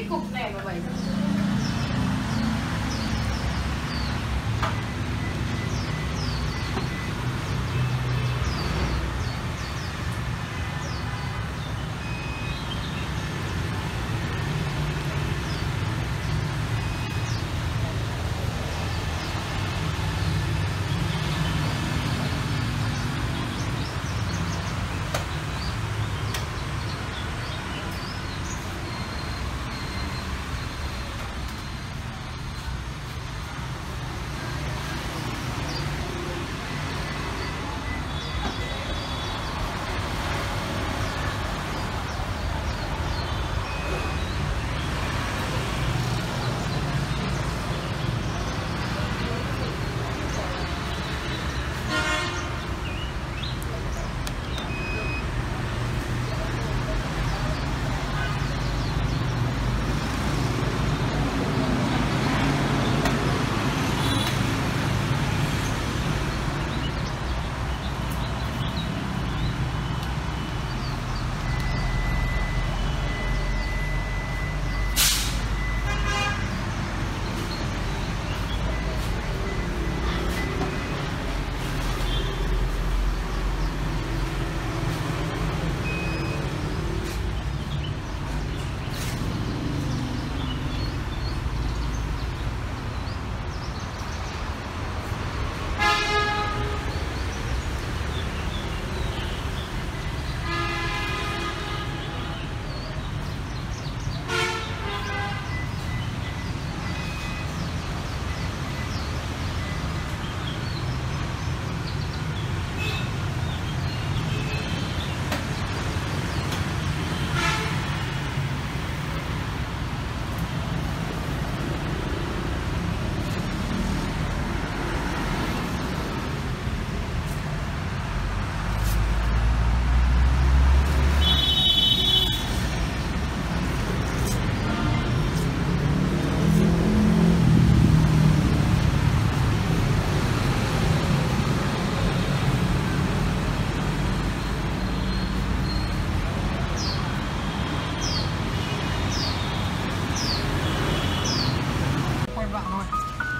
que cumpleaños vai.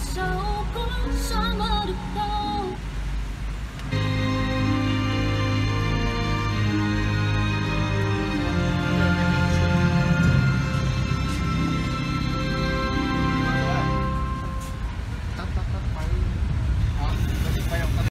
So con sa mơ được